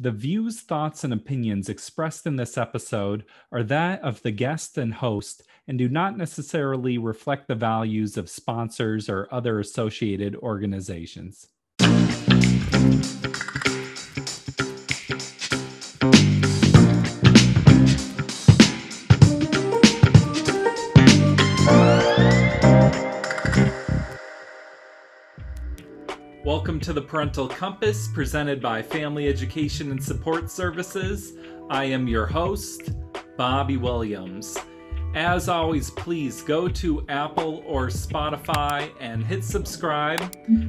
The views, thoughts, and opinions expressed in this episode are that of the guest and host and do not necessarily reflect the values of sponsors or other associated organizations. Welcome to the Parental Compass presented by Family Education and Support Services. I am your host, Bobby Williams. As always, please go to Apple or Spotify and hit subscribe.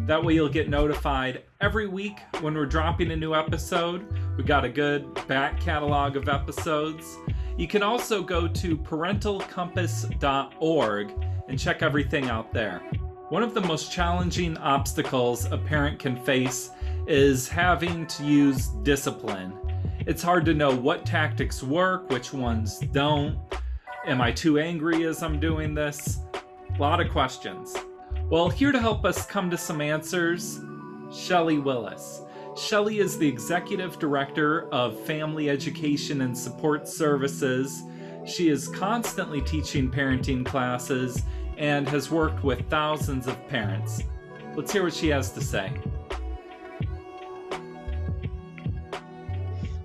That way, you'll get notified every week when we're dropping a new episode. We got a good back catalog of episodes. You can also go to parentalcompass.org and check everything out there. One of the most challenging obstacles a parent can face is having to use discipline. It's hard to know what tactics work, which ones don't. Am I too angry as I'm doing this? A lot of questions. Well, here to help us come to some answers, Shelly Willis. Shelly is the Executive Director of Family Education and Support Services. She is constantly teaching parenting classes and has worked with thousands of parents. Let's hear what she has to say.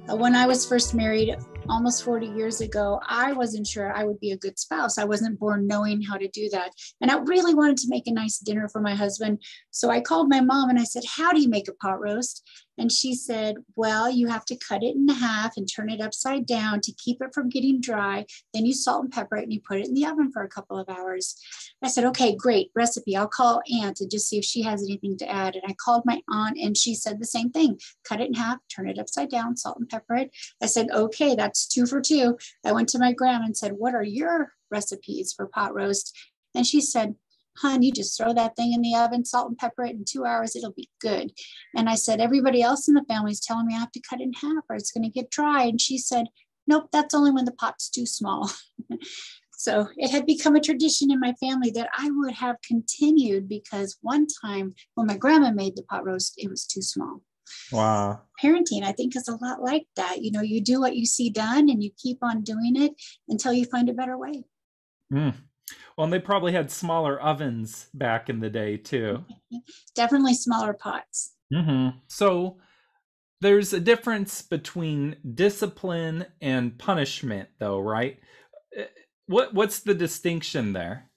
Uh, when I was first married almost 40 years ago, I wasn't sure I would be a good spouse. I wasn't born knowing how to do that. And I really wanted to make a nice dinner for my husband. So I called my mom and I said, How do you make a pot roast? And she said, Well, you have to cut it in half and turn it upside down to keep it from getting dry. Then you salt and pepper it and you put it in the oven for a couple of hours. I said, Okay, great recipe. I'll call Aunt and just see if she has anything to add. And I called my aunt and she said the same thing cut it in half, turn it upside down, salt and pepper it. I said, Okay, that's two for two. I went to my grandma and said, What are your recipes for pot roast? And she said, Hun, you just throw that thing in the oven, salt and pepper it in two hours, it'll be good. And I said, Everybody else in the family is telling me I have to cut it in half or it's going to get dry. And she said, Nope, that's only when the pot's too small. so it had become a tradition in my family that I would have continued because one time when my grandma made the pot roast, it was too small. Wow. Parenting, I think, is a lot like that. You know, you do what you see done and you keep on doing it until you find a better way. Mm. Well, and they probably had smaller ovens back in the day too. Definitely smaller pots. Mm-hmm. So there's a difference between discipline and punishment, though, right? Eh, what what's the distinction there?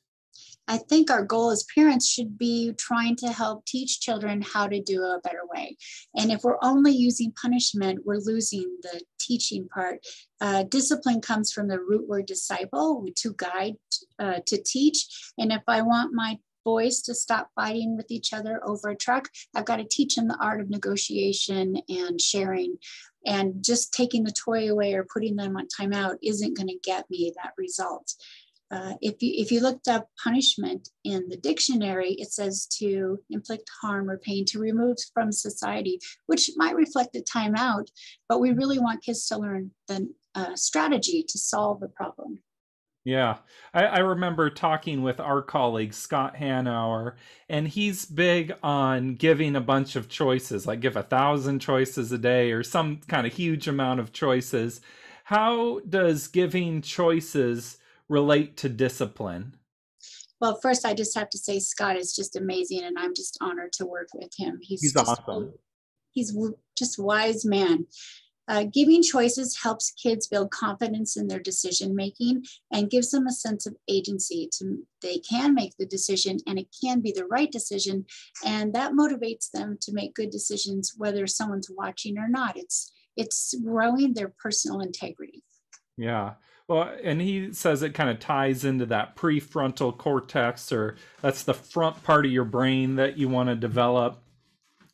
I think our goal as parents should be trying to help teach children how to do a better way. And if we're only using punishment, we're losing the teaching part. Uh, discipline comes from the root word disciple, to guide, uh, to teach. And if I want my boys to stop fighting with each other over a truck, I've got to teach them the art of negotiation and sharing. And just taking the toy away or putting them on timeout isn't going to get me that result. Uh, if you if you looked up punishment in the dictionary, it says to inflict harm or pain, to remove from society, which might reflect a timeout, but we really want kids to learn the uh, strategy to solve the problem. Yeah, I, I, remember talking with our colleague Scott Hanauer, and he's big on giving a bunch of choices, like give a thousand choices a day or some kind of huge amount of choices. How does giving choices relate to discipline? Well, first, I just have to say Scott is just amazing, and I'm just honored to work with him. He's, he's just, awesome. He's just wise man. Uh, giving choices helps kids build confidence in their decision making and gives them a sense of agency to they can make the decision and it can be the right decision and that motivates them to make good decisions whether someone's watching or not it's it's growing their personal integrity yeah well, and he says it kind of ties into that prefrontal cortex, or that's the front part of your brain that you want to develop.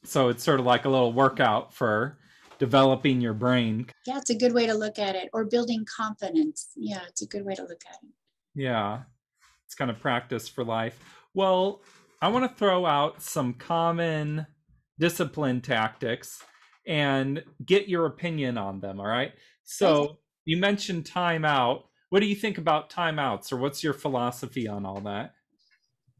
So it's sort of like a little workout for developing your brain. Yeah, it's a good way to look at it, or building confidence. Yeah, it's a good way to look at it. Yeah, it's kind of practice for life. Well, I want to throw out some common discipline tactics and get your opinion on them. All right. So, you mentioned timeout. What do you think about timeouts, or what's your philosophy on all that?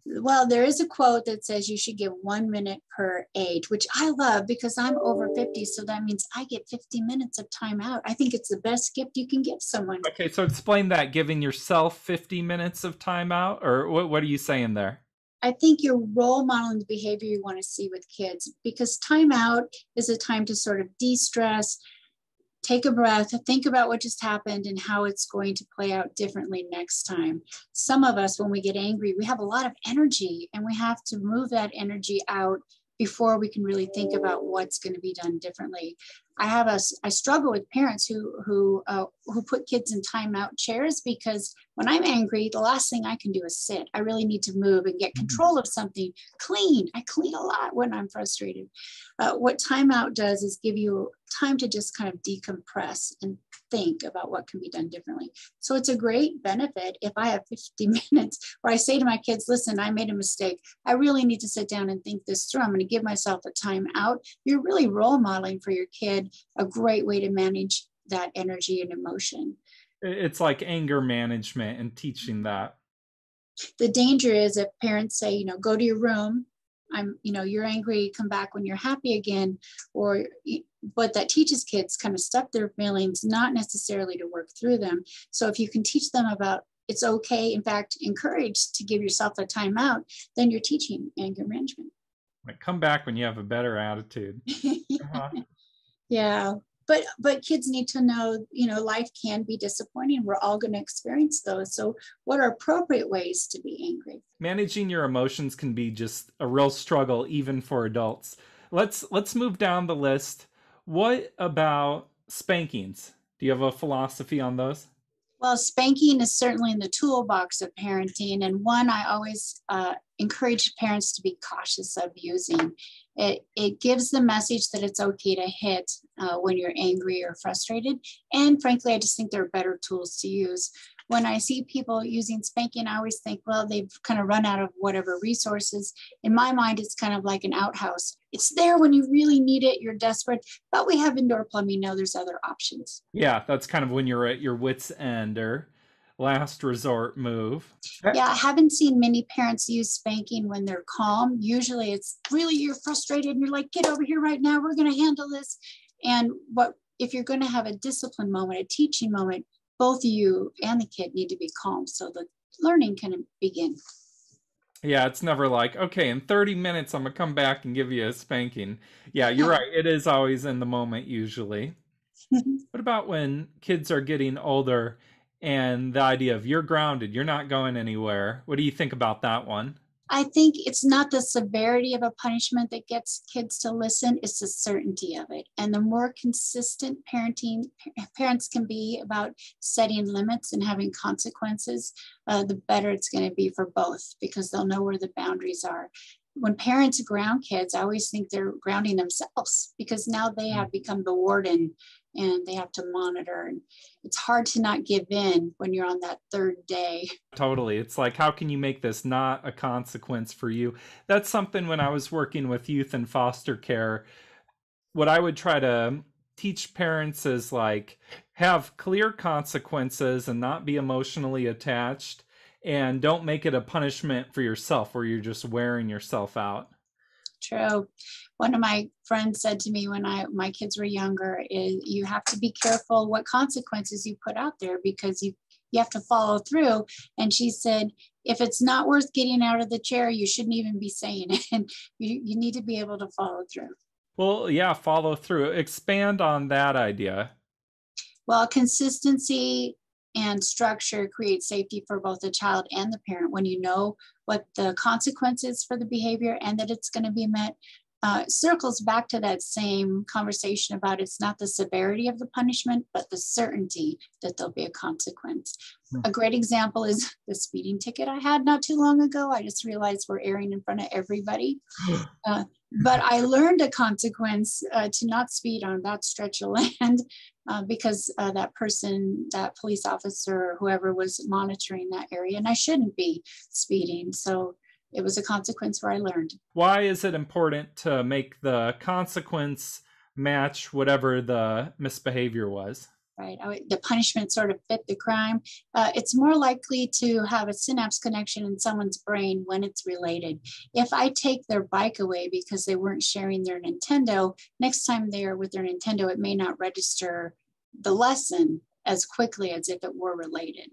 Well, there is a quote that says you should give one minute per age, which I love because I'm over 50. So that means I get 50 minutes of timeout. I think it's the best gift you can give someone. Okay, so explain that giving yourself 50 minutes of timeout, or what, what are you saying there? I think you're role modeling the behavior you want to see with kids because timeout is a time to sort of de stress, take a breath, think about what just happened and how it's going to play out differently next time. Some of us, when we get angry, we have a lot of energy and we have to move that energy out before we can really think about what's going to be done differently. I have a I struggle with parents who who uh, who put kids in timeout chairs because when I'm angry, the last thing I can do is sit. I really need to move and get mm-hmm. control of something. Clean. I clean a lot when I'm frustrated. Uh, what timeout does is give you time to just kind of decompress and think about what can be done differently. So it's a great benefit if I have 50 minutes where I say to my kids, listen, I made a mistake. I really need to sit down and think this through. I'm going to give myself a timeout. You're really role modeling for your kid a great way to manage that energy and emotion. It's like anger management and teaching that. The danger is if parents say, you know, go to your room, I'm, you know, you're angry, come back when you're happy again, or but that teaches kids kind of stuff their feelings, not necessarily to work through them. So if you can teach them about it's okay, in fact, encourage to give yourself a timeout, then you're teaching anger management. Like come back when you have a better attitude. Uh-huh. Yeah. But but kids need to know you know life can be disappointing. We're all going to experience those. So what are appropriate ways to be angry? Managing your emotions can be just a real struggle even for adults. Let's let's move down the list. What about spankings? Do you have a philosophy on those well, spanking is certainly in the toolbox of parenting, and one I always uh, encourage parents to be cautious of using. It, it gives the message that it's okay to hit uh, when you're angry or frustrated. And frankly, I just think there are better tools to use when I see people using spanking, I always think, well, they've kind of run out of whatever resources. In my mind, it's kind of like an outhouse. It's there when you really need it, you're desperate, but we have indoor plumbing now, there's other options. Yeah, that's kind of when you're at your wits' end or last resort move. Yeah, I haven't seen many parents use spanking when they're calm. Usually it's really you're frustrated and you're like, get over here right now, we're going to handle this. And what if you're going to have a discipline moment, a teaching moment, both you and the kid need to be calm so the learning can begin. Yeah, it's never like, okay, in 30 minutes, I'm going to come back and give you a spanking. Yeah, you're right. It is always in the moment, usually. Mm-hmm. what about when kids are getting older and the idea of you're grounded, you're not going anywhere? What do you think about that one? I think it's not the severity of a punishment that gets kids to listen, it's the certainty of it. And the more consistent parenting parents can be about setting limits and having consequences, uh, the better it's going to be for both because they'll know where the boundaries are. When parents ground kids, I always think they're grounding themselves because now they have become the warden and they have to monitor. And it's hard to not give in when you're on that third day. Totally. It's like how can you make this not a consequence for you? That's something when i was working with youth and foster care what i would try to teach parents is like have clear consequences and not be emotionally attached and don't make it a punishment for yourself where you're just wearing yourself out true. One of my friends said to me when I my kids were younger is you have to be careful what consequences you put out there because you you have to follow through. And she said, if it's not worth getting out of the chair, you shouldn't even be saying it. And you, you need to be able to follow through. Well, yeah, follow through. Expand on that idea. Well, consistency and structure creates safety for both the child and the parent when you know what the consequences for the behavior and that it's going to be met uh, circles back to that same conversation about it's not the severity of the punishment, but the certainty that there'll be a consequence. Mm-hmm. A great example is the speeding ticket I had not too long ago. I just realized we're airing in front of everybody. Uh, but I learned a consequence uh, to not speed on that stretch of land uh, because uh, that person, that police officer, or whoever was monitoring that area, and I shouldn't be speeding. So it was a consequence where I learned. Why is it important to make the consequence match whatever the misbehavior was? Right? The punishment sort of fit the crime. Uh, it's more likely to have a synapse connection in someone's brain when it's related. If I take their bike away because they weren't sharing their Nintendo, next time they are with their Nintendo, it may not register the lesson as quickly as if it were related.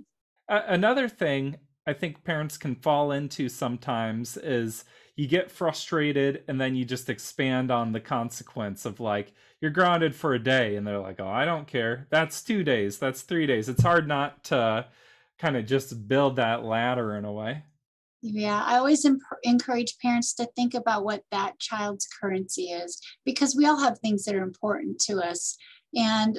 Uh, another thing I think parents can fall into sometimes is you get frustrated and then you just expand on the consequence of like you're grounded for a day and they're like oh i don't care. That's two days that's three days. It's hard not to kind of just build that ladder in a way. Yeah i always imp- encourage parents to think about what that child's currency is because we all have things that are important to us and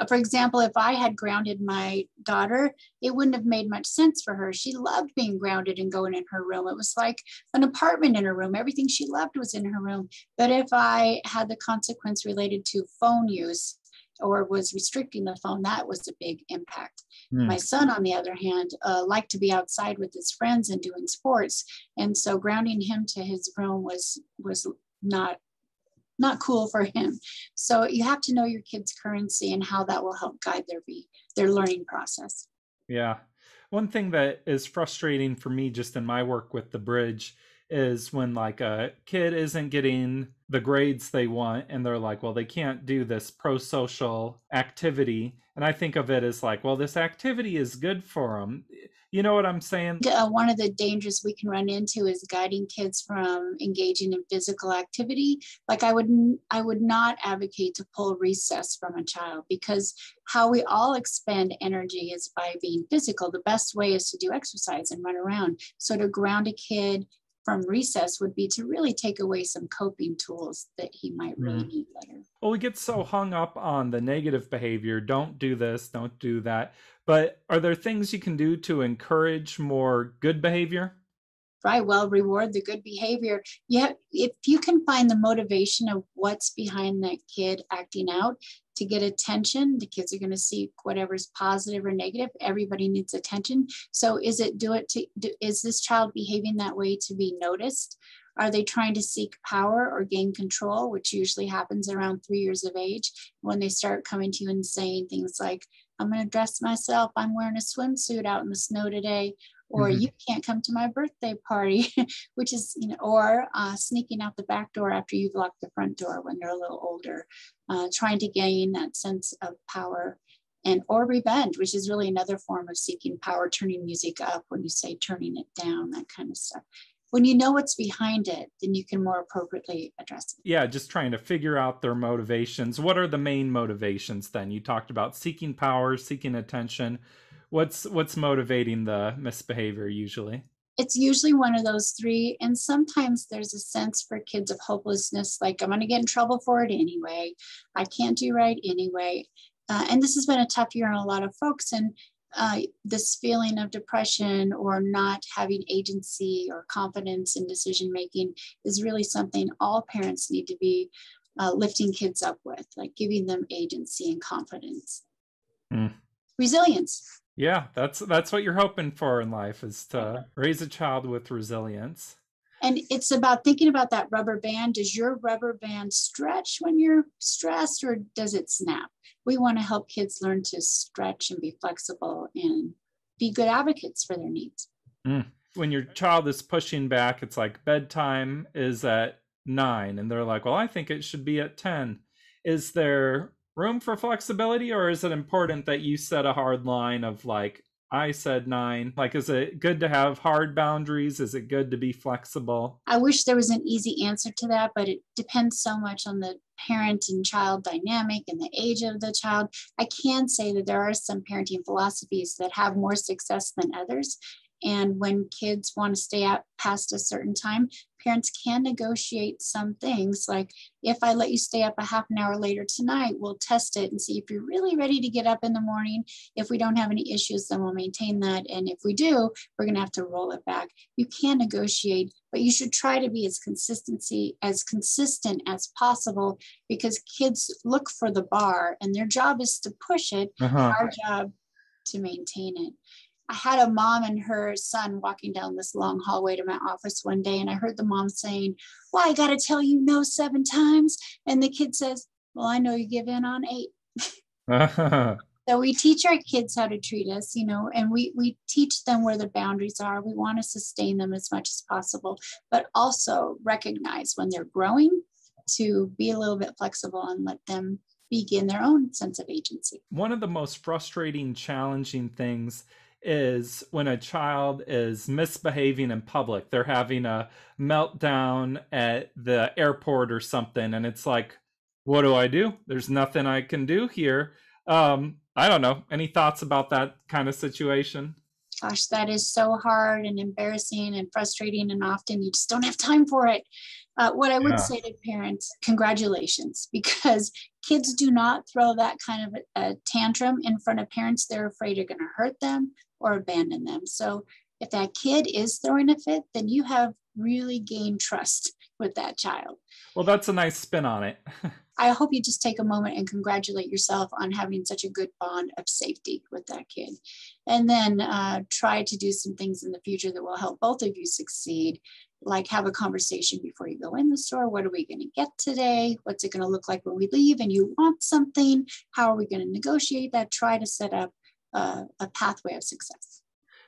uh, for example, if I had grounded my daughter, it wouldn't have made much sense for her. She loved being grounded and going in her room. It was like an apartment in her room. Everything she loved was in her room. But if I had the consequence related to phone use, or was restricting the phone, that was a big impact. Mm. My son, on the other hand, uh, liked to be outside with his friends and doing sports, and so grounding him to his room was was not not cool for him. So you have to know your kid's currency and how that will help guide their be their learning process. Yeah. One thing that is frustrating for me just in my work with the bridge is when like a kid isn't getting the grades they want and they're like well they can't do this pro-social activity and i think of it as like well this activity is good for them you know what I'm saying? Uh, one of the dangers we can run into is guiding kids from engaging in physical activity. Like I would, I would not advocate to pull recess from a child because how we all expend energy is by being physical. The best way is to do exercise and run around. So to ground a kid from recess would be to really take away some coping tools that he might really mm. need later. Well, we get so hung up on the negative behavior. Don't do this, don't do that. But are there things you can do to encourage more good behavior? Right. Well, reward the good behavior. Yeah. If you can find the motivation of what's behind that kid acting out to get attention, the kids are going to seek whatever's positive or negative. Everybody needs attention. So is it do it to, do, is this child behaving that way to be noticed? Are they trying to seek power or gain control, which usually happens around three years of age when they start coming to you and saying things like, I'm going to dress myself. I'm wearing a swimsuit out in the snow today. Or mm-hmm. you can't come to my birthday party, which is, you know, or uh, sneaking out the back door after you've locked the front door when they're a little older, uh, trying to gain that sense of power and or revenge, which is really another form of seeking power, turning music up when you say turning it down, that kind of stuff when you know what's behind it, then you can more appropriately address it. Yeah, just trying to figure out their motivations. What are the main motivations then? You talked about seeking power, seeking attention. What's what's motivating the misbehavior usually? It's usually one of those three. And sometimes there's a sense for kids of hopelessness, like I'm going to get in trouble for it anyway. I can't do right anyway. Uh, and this has been a tough year on a lot of folks. And uh, this feeling of depression or not having agency or confidence in decision making is really something all parents need to be uh, lifting kids up with, like giving them agency and confidence. Mm. Resilience. Yeah, that's that's what you're hoping for in life is to raise a child with resilience. And it's about thinking about that rubber band. Does your rubber band stretch when you're stressed or does it snap? We want to help kids learn to stretch and be flexible and be good advocates for their needs. Mm. When your child is pushing back, it's like bedtime is at nine, and they're like, Well, I think it should be at 10. Is there room for flexibility, or is it important that you set a hard line of like, I said nine. Like, is it good to have hard boundaries? Is it good to be flexible? I wish there was an easy answer to that, but it depends so much on the parent and child dynamic and the age of the child. I can say that there are some parenting philosophies that have more success than others. And when kids want to stay out past a certain time, parents can negotiate some things like if I let you stay up a half an hour later tonight, we'll test it and see if you're really ready to get up in the morning. If we don't have any issues, then we'll maintain that. And if we do, we're going to have to roll it back. You can negotiate, but you should try to be as consistency as consistent as possible because kids look for the bar and their job is to push it. Uh-huh. Our job to maintain it. I had a mom and her son walking down this long hallway to my office one day, and I heard the mom saying, Well, I got to tell you no seven times. And the kid says, Well, I know you give in on eight. So we teach our kids how to treat us, you know, and we we teach them where the boundaries are. We want to sustain them as much as possible, but also recognize when they're growing to be a little bit flexible and let them begin their own sense of agency. One of the most frustrating, challenging things is when a child is misbehaving in public. They're having a meltdown at the airport or something, and it's like, what do I do? There's nothing I can do here. Um, I don't know. Any thoughts about that kind of situation? Gosh, that is so hard and embarrassing and frustrating, and often you just don't have time for it. Uh, what I would yeah. say to parents, congratulations, because kids do not throw that kind of a, a tantrum in front of parents. They're afraid you're going to hurt them or abandon them. So if that kid is throwing a fit, then you have really gained trust with that child. Well, that's a nice spin on it. I hope you just take a moment and congratulate yourself on having such a good bond of safety with that kid. And then uh, try to do some things in the future that will help both of you succeed. Like have a conversation before you go in the store. What are we going to get today? What's it going to look like when we leave? And you want something? How are we going to negotiate that? Try to set up uh, a pathway of success.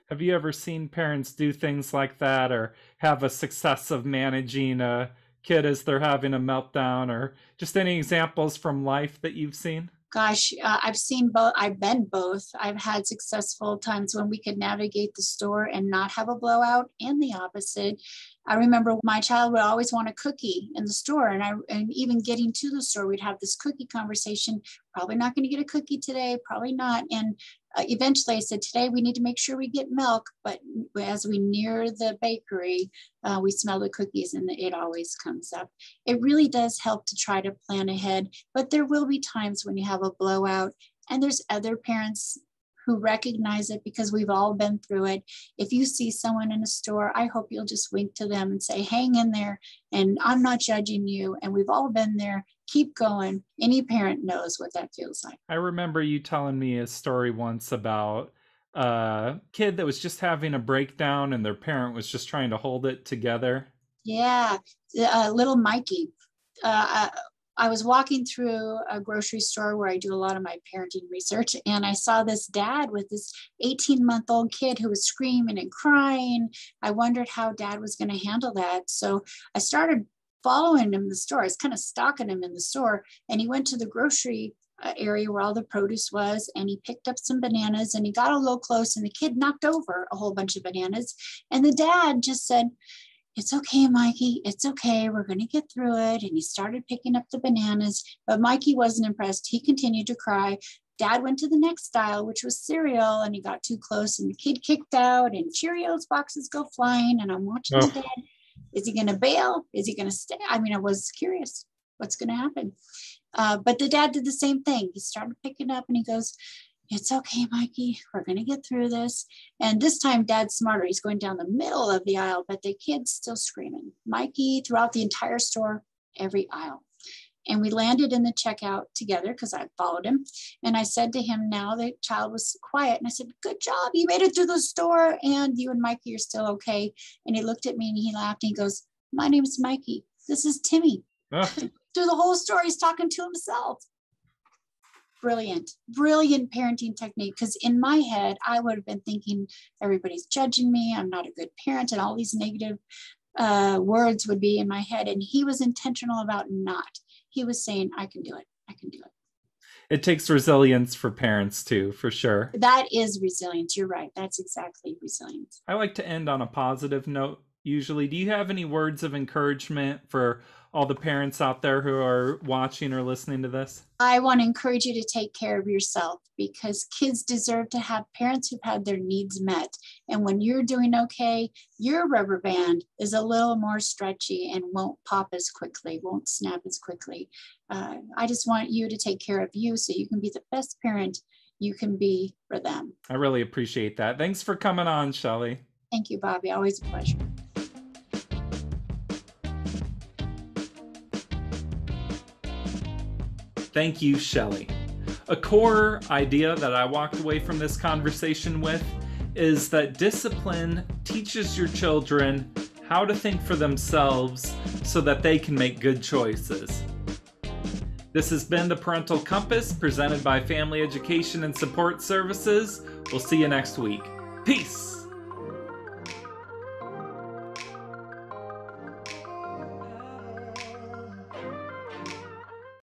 Have you ever seen parents do things like that or have a success of managing a kid as they're having a meltdown or just any examples from life that you've seen? Gosh, uh, I've seen both. I've been both. I've had successful times when we could navigate the store and not have a blowout, and the opposite. I remember my child would always want a cookie in the store, and I and even getting to the store, we'd have this cookie conversation. Probably not going to get a cookie today. Probably not. And uh, eventually I said, today we need to make sure we get milk. But as we near the bakery, uh, we smell the cookies and it always comes up. It really does help to try to plan ahead, but there will be times when you have a blowout and there's other parents who recognize it because we've all been through it. If you see someone in a store, I hope you'll just wink to them and say, hang in there. And I'm not judging you. And we've all been there. Keep going. Any parent knows what that feels like. I remember you telling me a story once about a kid that was just having a breakdown and their parent was just trying to hold it together. Yeah, uh, little Mikey. Uh, uh I was walking through a grocery store where I do a lot of my parenting research, and I saw this dad with this 18 month old kid who was screaming and crying. I wondered how dad was going to handle that. So I started following him in the store. I was kind of stalking him in the store, and he went to the grocery uh, area where all the produce was and he picked up some bananas and he got a little close and the kid knocked over a whole bunch of bananas and the dad just said it's okay, Mikey. It's okay. We're going to get through it. And he started picking up the bananas, but Mikey wasn't impressed. He continued to cry. Dad went to the next aisle, which was cereal, and he got too close, and the kid kicked out, and Cheerios boxes go flying. And I'm watching oh. dad. Is he going to bail? Is he going to stay? I mean, I was curious what's going to happen. Uh, but the dad did the same thing. He started picking up, and he goes, it's okay, Mikey. We're going to get through this. And this time, dad's smarter. He's going down the middle of the aisle, but the kid's still screaming. Mikey throughout the entire store, every aisle. And we landed in the checkout together because I followed him. And I said to him, now the child was quiet. And I said, Good job. You made it through the store. And you and Mikey are still okay. And he looked at me and he laughed and he goes, My name's Mikey. This is Timmy. Ah. through the whole story, he's talking to himself brilliant, brilliant parenting technique. Because in my head, I would have been thinking everybody's judging me, I'm not a good parent, and all these negative uh, words would be in my head. And he was intentional about not. He was saying, I can do it. I can do it. It takes resilience for parents too, for sure. That is resilience. You're right. That's exactly resilience. I like to end on a positive note usually. Do you have any words of encouragement for all the parents out there who are watching or listening to this? I want to encourage you to take care of yourself because kids deserve to have parents who've had their needs met. And when you're doing okay, your rubber band is a little more stretchy and won't pop as quickly, won't snap as quickly. Uh, I just want you to take care of you so you can be the best parent you can be for them. I really appreciate that. Thanks for coming on, Shelly. Thank you, Bobby. Always a pleasure. Thank you, Shelly. A core idea that I walked away from this conversation with is that discipline teaches your children how to think for themselves so that they can make good choices. This has been the Parental Compass presented by Family Education and Support Services. We'll see you next week. Peace.